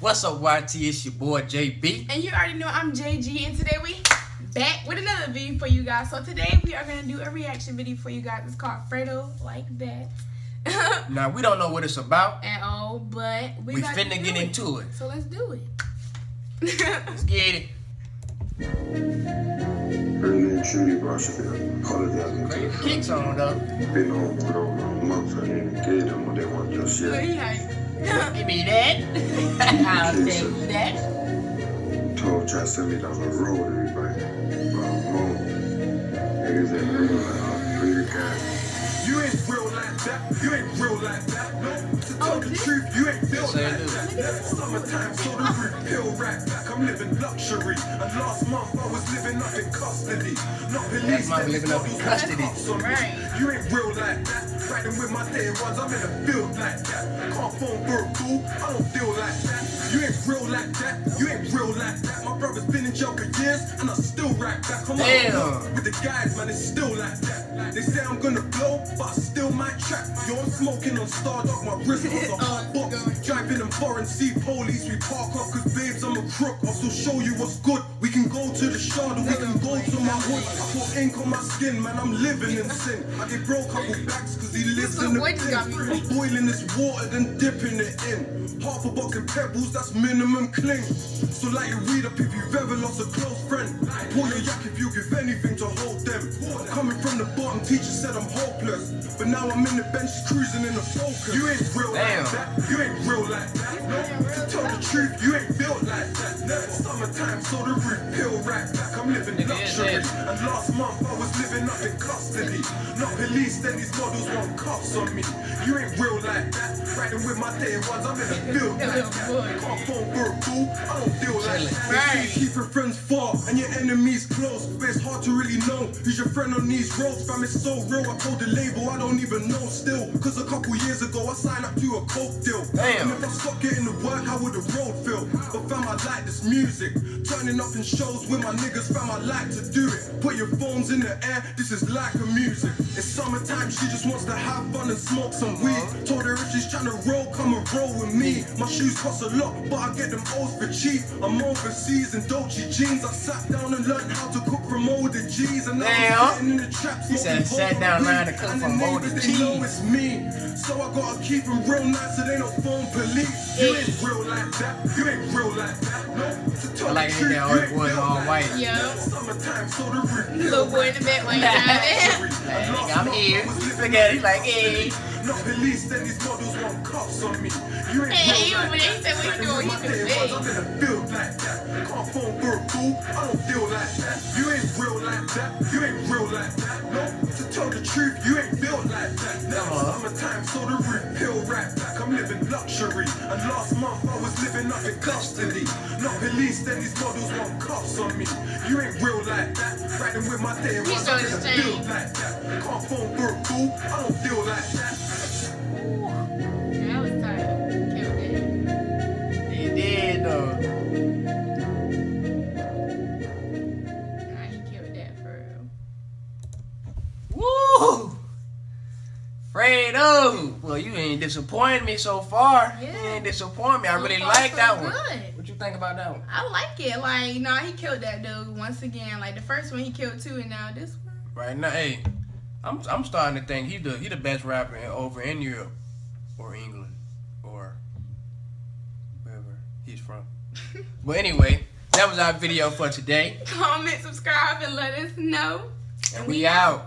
What's up, YT? It's your boy JB. And you already know I'm JG, and today we back with another video for you guys. So today we are gonna do a reaction video for you guys. It's called Fredo Like That. now we don't know what it's about at all, but we, we finna get it. into it. So let's do it. let's get it. Really and truly, bro, I should be apologizing to the kicks on though. Been home for over a month and then gave them what they want just yet. Give me that. I'll take that. Told try to send me down the road, everybody. But I'm home. Niggas ain't real like I'm pretty guy. You ain't real like that. You ain't real like that. No, to tell oh, the truth, you ain't built like that. Summertime, so the root pill right back. I'm living luxury. And last month I was living up in custody. Not police, that living up in custody. Right. You ain't real like that. Riding with my day ones, I'm in the field like that. Can't phone for a fool, I don't feel like that. You ain't real like that, you ain't real like that. My brother's been in jail for years, and I still right back. I'm Damn. with the guys, man, it's still like that. They say I'm gonna blow, but I still might trap. Yo, I'm smoking on Stardog, my wrist was a hot box. Driving them foreign sea police, we park up, cause babes, I'm a crook. I'll still show you what's good. We can go to the shard, we can go to my hood. I put ink on my skin, man, I'm living in sin. I get broke couple backs, cause he lives in the pit. I'm boiling this water, then dipping it in. Half a bucket pebbles, that's minimum cling. So like you read up if you've ever lost a close friend. Pull your yak if you give anything to hold them. Coming from the bottom, teacher said I'm hopeless. But now I'm in the bench cruising in the focus. You ain't real Damn. like that. You ain't real like that. No, to tell the truth, you ain't built like that. Never summertime, so the root pill right back. I'm living luxury. And last month I was living up in custody. Not police, then these models want cuffs on me. You ain't real like that. Riding with my day ones, I'm in a field like that. Can't phone for a fool, I don't deal like that. Right. Keep your friends far and your enemies close. But it's hard to really know who's your friend on these roads. Fam, it's so real. I told the label I don't even know still. Cause a couple years ago I signed up to a coke deal. Damn. And if I stopped getting to work, how would the road feel? This music. Turning up in shows with my niggas, fam, I like to do it. Put your phones in the air, this is like a music. It's summertime, she just wants to have fun and smoke some weed. Told her if she's trying to roll, come and roll with me. My shoes cost a lot, but I get them O's for cheap. I'm overseas in Dolce jeans. I sat down and learned how to cook from molded G's. And now I'm in the traps. He said, sat down and learned to cook from molded cheese. know it's me. So I gotta keep them real nice so they don't phone police. You ain't real like that. You ain't real like that. No, I like it that old boy all white. Yeah. Little boy in the back while you're driving. hey, I'm here. Look at it. Like, hey. Not police, then these models want cuffs on me. You ain't hey, real like that. Said what you doing? He's the big. I'm in a field like that. Can't phone for a fool. I don't feel like that. You ain't real like that. You ain't real like that. No, to tell the truth, you ain't built like that. Now summertime, so the root pill right back. I'm living luxury. And last month I was living up in custody. Police, then these models want cuffs on me. You ain't real like that. Riding with my day, I'm in a field like that. Can't phone for a fool. I don't feel like that. Fredo! Well, you ain't disappointed me so far. Yeah. You ain't disappointed me. I so really like that one. What you think about that one? I like it. Like, know, he killed that dude once again. Like the first one he killed two, and now this one. Right now, hey, I'm I'm starting to think he the he the best rapper in, over in Europe or England or wherever he's from. but anyway, that was our video for today. Comment, subscribe, and let us know. And we out.